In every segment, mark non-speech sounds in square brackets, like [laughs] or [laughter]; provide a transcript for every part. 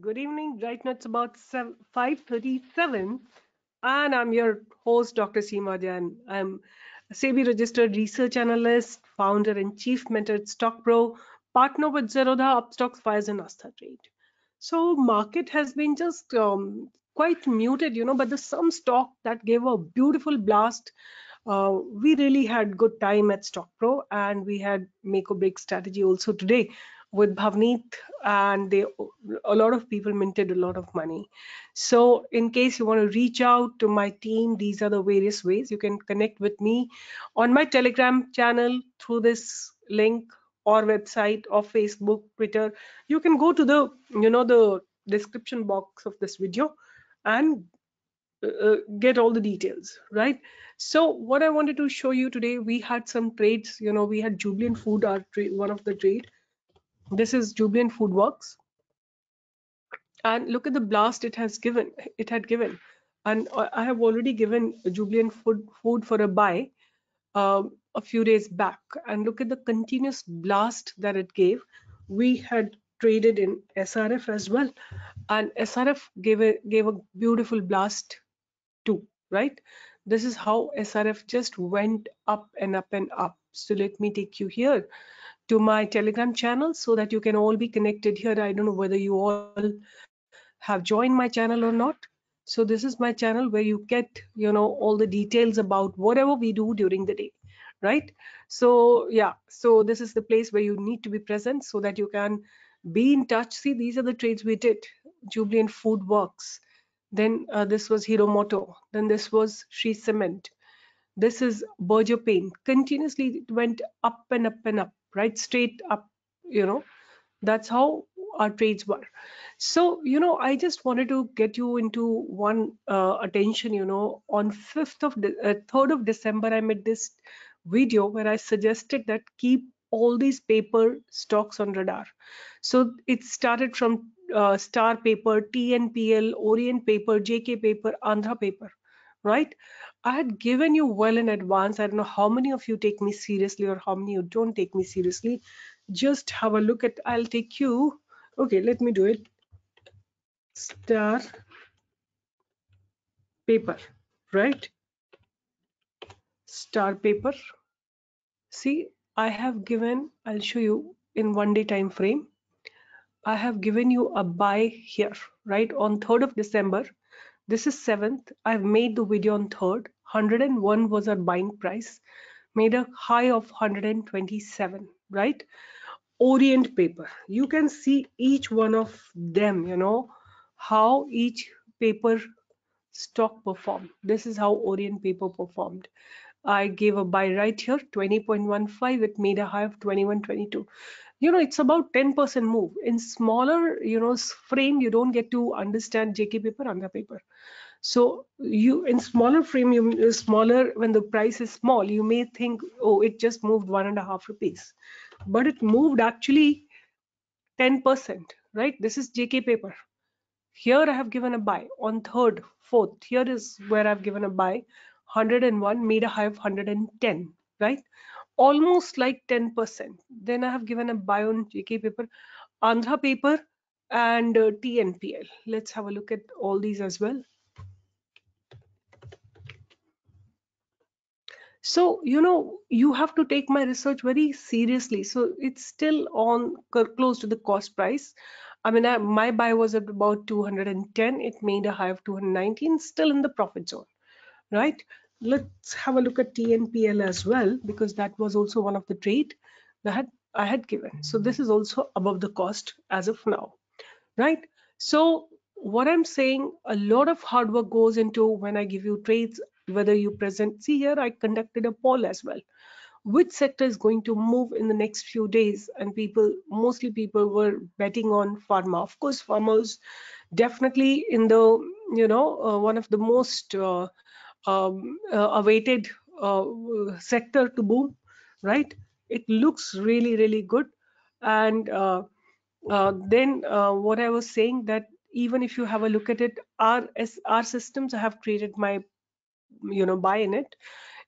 Good evening. Right now it's about 5:37, and I'm your host, Dr. Seema Jain. I'm a SEBI registered research analyst, founder and chief mentor at StockPro, partner with Zerodha, Upstox, Fyers, and Astha Trade. So market has been just um, quite muted, you know, but there's some stock that gave a beautiful blast. Uh, we really had good time at StockPro, and we had make or break strategy also today with Bhavneet and they a lot of people minted a lot of money. So in case you want to reach out to my team, these are the various ways you can connect with me on my Telegram channel through this link or website or Facebook, Twitter. You can go to the you know the description box of this video and uh, uh get all the details right so what i wanted to show you today we had some trades you know we had jubilant food our trade one of the trade this is Jubilant Foodworks. And look at the blast it has given. It had given. And I have already given Jubilant food, food for a buy um, a few days back. And look at the continuous blast that it gave. We had traded in SRF as well. And SRF gave a, gave a beautiful blast too, right? This is how SRF just went up and up and up. So let me take you here to my telegram channel so that you can all be connected here. I don't know whether you all have joined my channel or not. So this is my channel where you get you know all the details about whatever we do during the day right? So yeah so this is the place where you need to be present so that you can be in touch. See these are the trades we did jubilant food works. Then uh, this was hero moto. Then this was Shree cement. This is berger paint. Continuously it went up and up and up right straight up you know. That's how our trades were. So you know i just wanted to get you into one uh, attention you know. On 5th of uh, 3rd of december i made this video where i suggested that keep all these paper stocks on radar. So it started from uh, star paper tnpl orient paper jk paper andhra paper right I had given you well in advance. I don't know how many of you take me seriously or how many you don't take me seriously. Just have a look at, I'll take you. Okay, let me do it. Star paper, right? Star paper. See, I have given, I'll show you in one day time frame. I have given you a buy here, right? On 3rd of December, this is 7th. I've made the video on 3rd. 101 was our buying price. Made a high of 127, right? Orient paper. You can see each one of them, you know, how each paper stock performed. This is how Orient paper performed. I gave a buy right here, 20.15. It made a high of 21.22 you know it's about 10% move. In smaller you know frame you don't get to understand jk paper Andhra paper. So you in smaller frame you smaller when the price is small you may think oh it just moved one and a half rupees. But it moved actually 10% right? This is jk paper. Here i have given a buy. On third fourth here is where i've given a buy 101 made a high of 110 right almost like 10%. Then I have given a buy on JK paper, Andhra paper, and uh, TNPL. Let's have a look at all these as well. So, you know, you have to take my research very seriously. So it's still on close to the cost price. I mean, I, my buy was at about 210. It made a high of 219, still in the profit zone, right? Let's have a look at TNPL as well because that was also one of the trade that I had given. So this is also above the cost as of now, right? So what I'm saying, a lot of hard work goes into when I give you trades, whether you present, see here, I conducted a poll as well. Which sector is going to move in the next few days? And people, mostly people were betting on pharma. Of course, farmers definitely in the, you know, uh, one of the most uh, um, uh, awaited uh, sector to boom, right? It looks really, really good. And uh, then what I was saying that even if you have a look at it, our our systems have created my you know buy in it.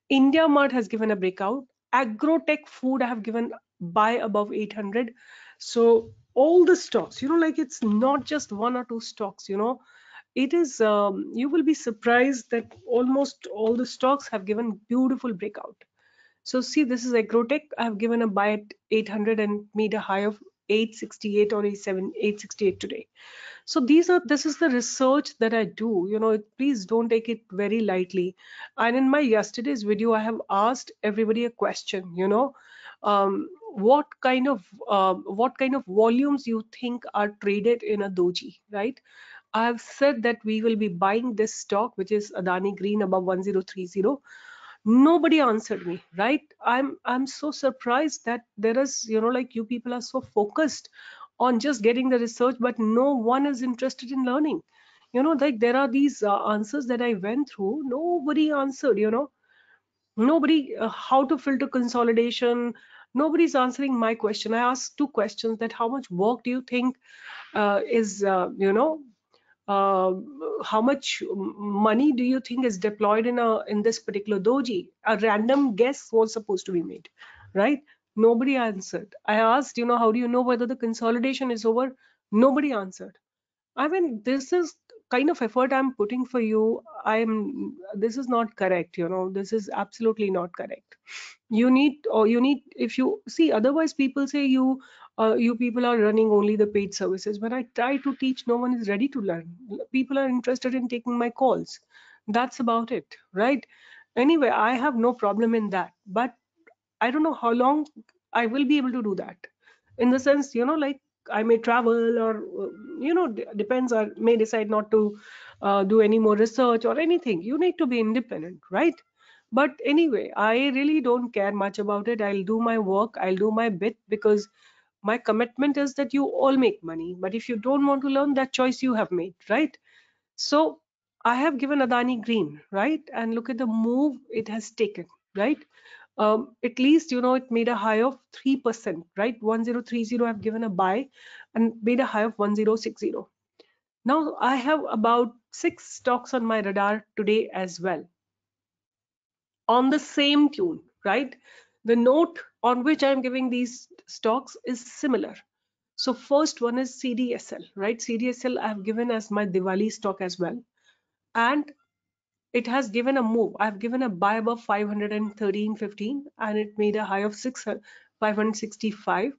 India Mart has given a breakout. Agrotech food I have given buy above 800 So all the stocks, you know, like it's not just one or two stocks, you know, it is, um, you will be surprised that almost all the stocks have given beautiful breakout. So see, this is Agrotech. I have given a buy at 800 and made a high of 868 or 87, 868 today. So these are, this is the research that I do, you know, please don't take it very lightly. And in my yesterday's video, I have asked everybody a question, you know, um, what kind of, uh, what kind of volumes you think are traded in a doji, right? I have said that we will be buying this stock, which is Adani Green above 1030 nobody answered me right? I'm i'm so surprised that there is you know like you people are so focused on just getting the research but no one is interested in learning. You know like there are these uh, answers that i went through nobody answered you know. Nobody uh, how to filter consolidation nobody's answering my question. I asked two questions that how much work do you think uh, is uh, you know Um, how much money do you think is deployed in a in this particular doji? A random guess was supposed to be made right? Nobody answered. I asked you know how do you know whether the consolidation is over? Nobody answered. I mean this is kind of effort i'm putting for you. I'm this is not correct you know this is absolutely not correct. You need or you need if you see otherwise people say you uh, you people are running only the paid services when i try to teach no one is ready to learn. People are interested in taking my calls. That's about it right? Anyway i have no problem in that but i don't know how long i will be able to do that. In the sense you know like i may travel or you know depends i may decide not to uh, do any more research or anything. You need to be independent right? But anyway i really don't care much about it. I'll do my work. I'll do my bit because my commitment is that you all make money but if you don't want to learn that choice you have made right? So i have given adani green right? And look at the move it has taken right? Um, at least you know it made a high of 3% right? 1030 i've given a buy and made a high of 1060 now i have about six stocks on my radar today as well. On the same tune right the note on which I'm giving these stocks is similar. So first one is CDSL, right? CDSL I have given as my Diwali stock as well. And it has given a move. I've given a buy above 513.15 and it made a high of 6, 565.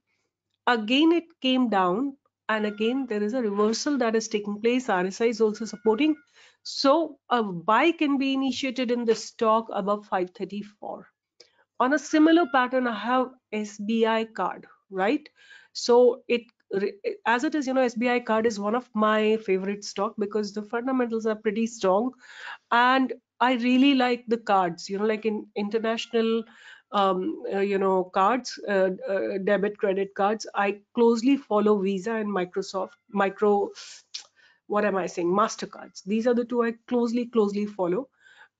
Again, it came down and again there is a reversal that is taking place. RSI is also supporting. So a buy can be initiated in the stock above 534 on a similar pattern i have sbi card right? So it as it is you know sbi card is one of my favorite stock because the fundamentals are pretty strong. And i really like the cards you know like in international um, uh, you know cards uh, uh, debit credit cards. I closely follow visa and microsoft micro what am i saying mastercards. These are the two i closely closely follow.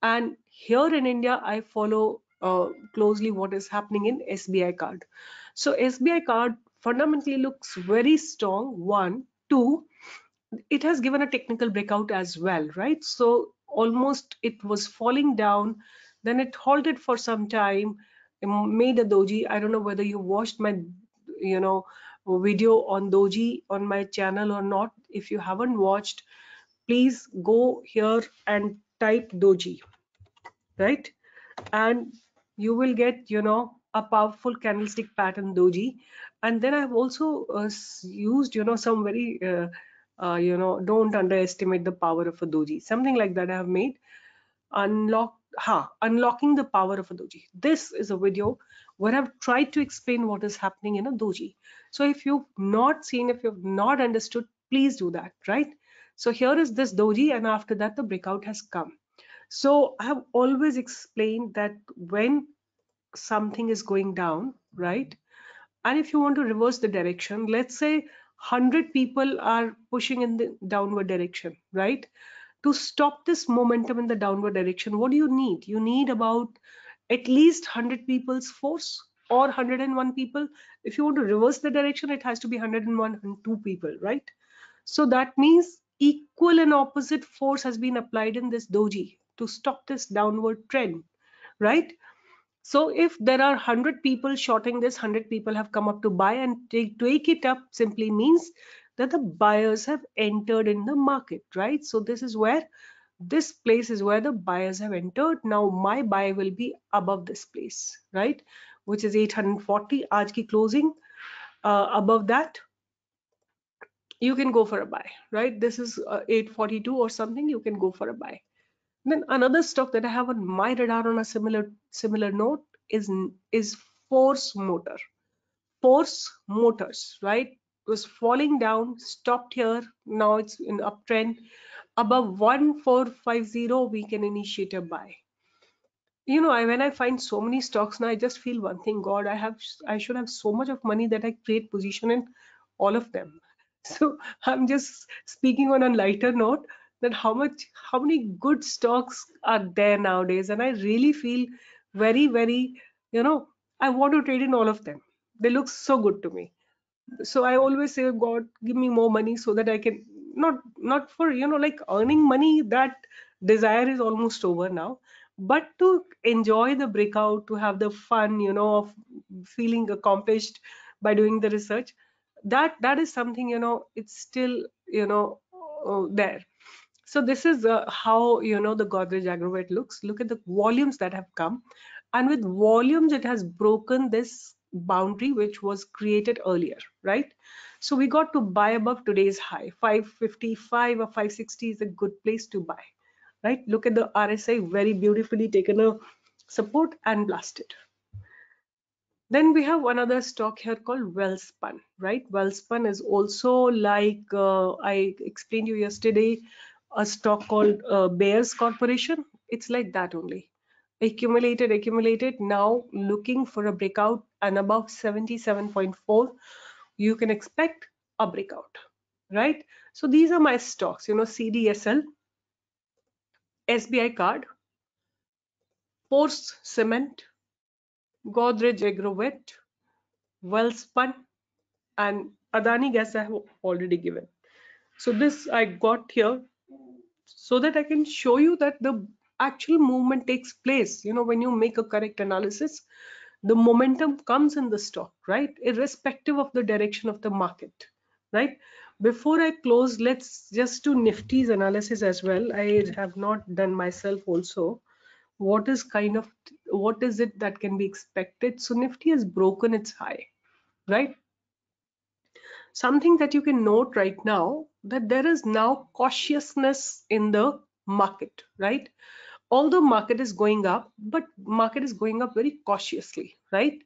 And here in india i follow uh, closely what is happening in SBI card. So SBI card fundamentally looks very strong. One, two, it has given a technical breakout as well, right? So almost it was falling down, then it halted for some time, made a doji. I don't know whether you watched my, you know, video on doji on my channel or not. If you haven't watched, please go here and type doji, right? And you will get you know a powerful candlestick pattern doji. And then i've also uh, used you know some very uh, uh, you know don't underestimate the power of a doji. Something like that i have made. Unlock ha unlocking the power of a doji. This is a video where i've tried to explain what is happening in a doji. So if you've not seen if you've not understood please do that right? So here is this doji and after that the breakout has come so I have always explained that when something is going down, right? And if you want to reverse the direction, let's say 100 people are pushing in the downward direction, right? To stop this momentum in the downward direction, what do you need? You need about at least 100 people's force or 101 people. If you want to reverse the direction, it has to be 101 and two people, right? So that means equal and opposite force has been applied in this doji to stop this downward trend right So if there are 100 people shorting this, 100 people have come up to buy and take, take it up simply means that the buyers have entered in the market, right? So this is where this place is where the buyers have entered. Now my buy will be above this place, right? Which is 840. Aaj ki closing uh, above that, you can go for a buy, right? This is uh, 842 or something. You can go for a buy. Then another stock that I have on my radar on a similar similar note is is Force Motor. Force Motors, right? It was falling down, stopped here. Now it's in uptrend. Above 1450, we can initiate a buy. You know, I, when I find so many stocks now, I just feel one thing: God, I have, I should have so much of money that I create position in all of them. [laughs] So I'm just speaking on a lighter note that how much how many good stocks are there nowadays. And i really feel very very you know i want to trade in all of them. They look so good to me. So i always say god give me more money so that i can not not for you know like earning money that desire is almost over now. But to enjoy the breakout to have the fun you know of feeling accomplished by doing the research that that is something you know it's still you know uh, there so this is uh, how you know the Godrej Agrovet looks. Look at the volumes that have come, and with volumes it has broken this boundary which was created earlier, right? So we got to buy above today's high. 555 or 560 is a good place to buy, right? Look at the RSI, very beautifully taken a support and blasted. Then we have another stock here called Welspun, right? Welspun is also like uh, I explained you yesterday a stock called uh, Bears Corporation. It's like that only. Accumulated, accumulated. Now looking for a breakout and above 77.4, you can expect a breakout, right? So these are my stocks, you know, CDSL, SBI card, Force Cement, Godrej Agrovet, Welspun, and Adani Gas I have already given. So this I got here so that I can show you that the actual movement takes place. You know, when you make a correct analysis, the momentum comes in the stock, right? Irrespective of the direction of the market, right? Before I close, let's just do Nifty's analysis as well. I have not done myself also. What is kind of, what is it that can be expected? So Nifty has broken its high, right? something that you can note right now that there is now cautiousness in the market right? Although the market is going up but market is going up very cautiously right?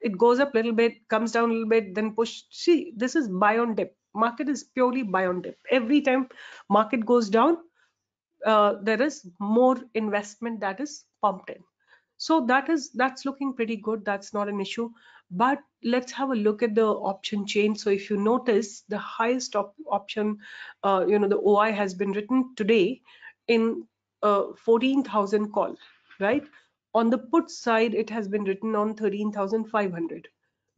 It goes up a little bit comes down a little bit then push. See this is buy on dip. Market is purely buy on dip. Every time market goes down uh, there is more investment that is pumped in so that is that's looking pretty good. That's not an issue. But let's have a look at the option chain. So if you notice the highest op option uh, you know the oi has been written today in uh, 14000 call right? On the put side it has been written on 13500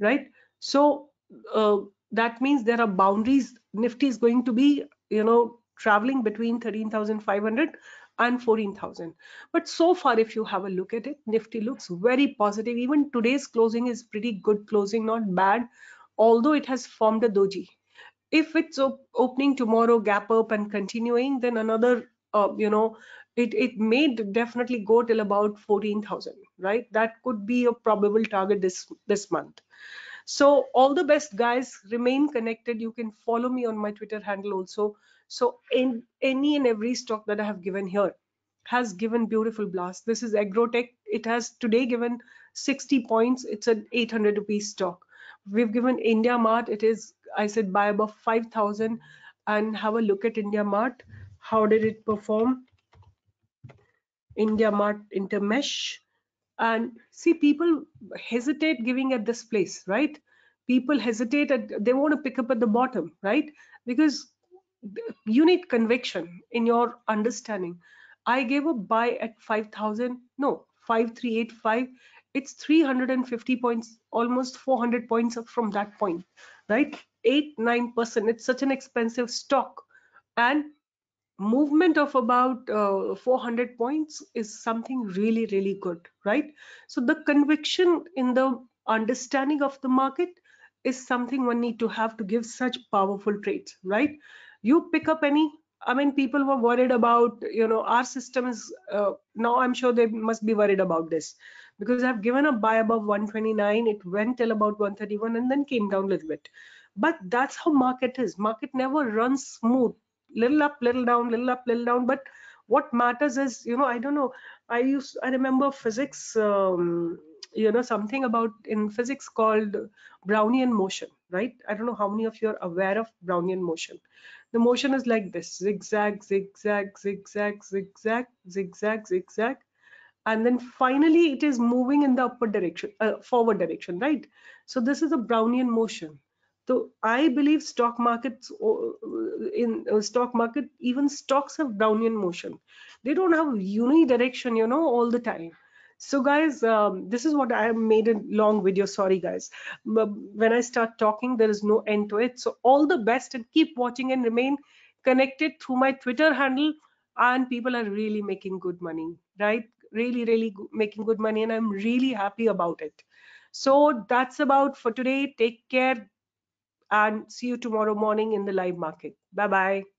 right? So uh, that means there are boundaries. Nifty is going to be you know traveling between 13500 and 14,000. But so far, if you have a look at it, Nifty looks very positive. Even today's closing is pretty good closing, not bad, although it has formed a doji. If it's op opening tomorrow, gap up and continuing, then another, uh, you know, it, it may definitely go till about 14,000, right? That could be a probable target this, this month. So all the best guys, remain connected. You can follow me on my Twitter handle also. So in any and every stock that I have given here has given beautiful blast. This is Agrotech. It has today given 60 points. It's an 800 rupees stock. We've given India Mart. It is, I said, buy above 5,000 and have a look at India Mart. How did it perform? India Mart Intermesh. And see, people hesitate giving at this place, right? People hesitate at, they want to pick up at the bottom, right? Because you need conviction in your understanding. I gave a buy at 5000 no 5385 it's 350 points almost 400 points up from that point right? 8 9 percent. It's such an expensive stock. And movement of about uh, 400 points is something really really good right? So the conviction in the understanding of the market is something one need to have to give such powerful trades right you pick up any i mean people were worried about you know our system is uh, now i'm sure they must be worried about this. Because i've given a buy above 129 it went till about 131 and then came down a little bit. But that's how market is. Market never runs smooth. Little up little down little up little down. But what matters is you know i don't know. I used i remember physics um, you know something about in physics called brownian motion right i don't know how many of you are aware of brownian motion the motion is like this zigzag zigzag zigzag zigzag zigzag zigzag and then finally it is moving in the upward direction uh, forward direction right so this is a brownian motion so I believe stock markets uh, in uh, stock market even stocks have Brownian motion. They don't have unidirection, you know, all the time. So guys, um, this is what I made a long video. Sorry guys, when I start talking, there is no end to it. So all the best and keep watching and remain connected through my Twitter handle. And people are really making good money, right? Really, really making good money, and I'm really happy about it. So that's about for today. Take care and see you tomorrow morning in the live market. Bye bye.